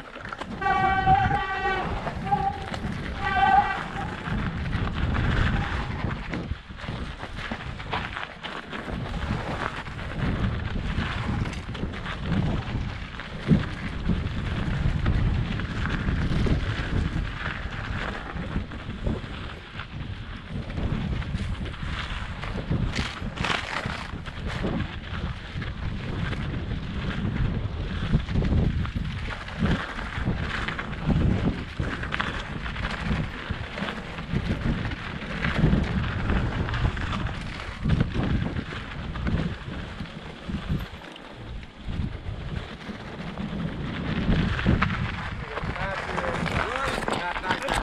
you